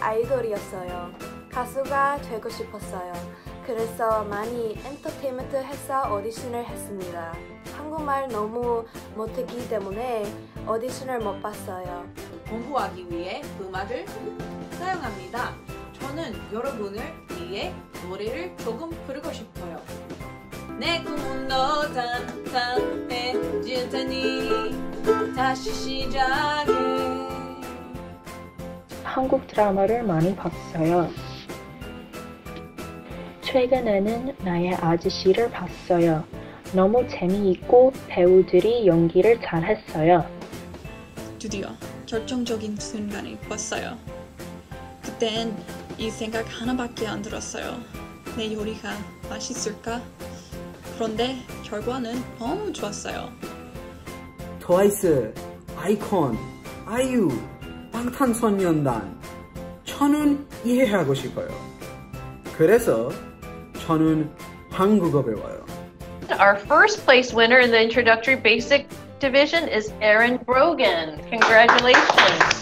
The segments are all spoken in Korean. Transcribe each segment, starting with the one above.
아이돌이었어요. 가수가 되고 싶었어요. 그래서 많이 엔터테인먼트 회사 오디션을 했습니다. 한국말 너무 못했기 때문에 오디션을 못 봤어요. 공부하기 위해 음악을 사용합니다. 저는 여러분을 위해 노래를 조금 부르고 싶어요. 내 꿈은 너 탄탄해질 테니 다시 시작해. 한국 드라마를 많이 봤어요. 최근에는 나의 아저씨를 봤어요. 너무 재미있고 배우들이 연기를 잘했어요. 드디어 결정적인 순간이 왔어요. 그땐 이 생각 하나밖에 안 들었어요. 내 요리가 맛있을까? 그런데 결과는 너무 좋았어요. 트와이스, 아이콘, 아이유, 방탄소년단. 저는 이해하고 싶어요. 그래서 저는 한국어 배워요. Our first place winner in the introductory basic division is Aaron Brogan. Congratulations.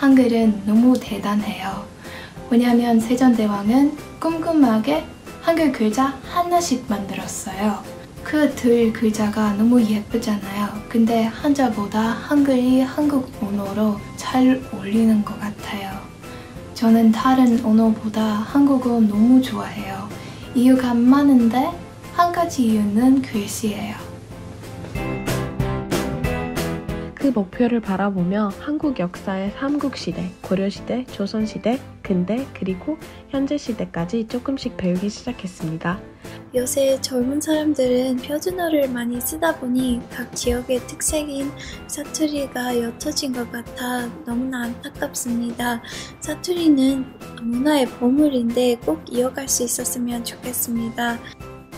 한글은 너무 대단해요. 왜냐하면 세종대왕은 꼼꼼하게 한글 글자 하나씩 만들었어요. 그 들 글자가 너무 예쁘잖아요. 근데 한자보다 한글이 한국 언어로 잘 어울리는 것 같아요. 저는 다른 언어보다 한국어 너무 좋아해요. 이유가 많은데 한 가지 이유는 글씨예요. 그 목표를 바라보며 한국 역사의 삼국시대, 고려시대, 조선시대, 근대, 그리고 현재시대까지 조금씩 배우기 시작했습니다. 요새 젊은 사람들은 표준어를 많이 쓰다 보니 각 지역의 특색인 사투리가 옅어진 것 같아 너무나 안타깝습니다. 사투리는 문화의 보물인데 꼭 이어갈 수 있었으면 좋겠습니다.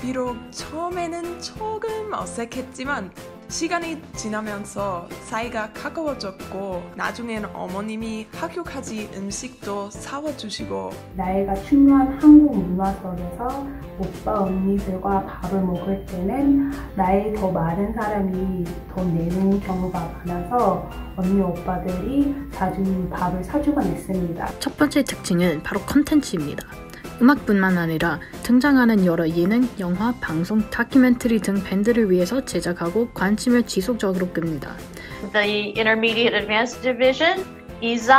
비록 처음에는 조금 어색했지만 시간이 지나면서 사이가 가까워졌고 나중엔 어머님이 학교까지 음식도 사와주시고 나이가 충분한 한국 문화 속에서 오빠 언니들과 밥을 먹을 때는 나이 더 많은 사람이 돈 내는 경우가 많아서 언니 오빠들이 자주 밥을 사주곤 했습니다. 첫 번째 특징은 바로 컨텐츠입니다. 음악뿐만 아니라 등장하는 여러 예능, 영화, 방송, 다큐멘터리 등 밴드를 위해서 제작하고 관심을 지속적으로 끕니다. The Intermediate Advanced Division, 이삿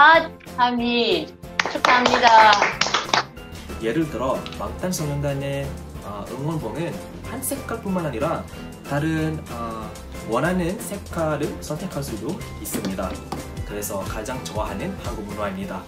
함id. 축하합니다. 예를 들어 방탄소년단의 어, 응원봉은 한 색깔뿐만 아니라 다른 어, 원하는 색깔을 선택할 수도 있습니다. 그래서 가장 좋아하는 한국 문화입니다.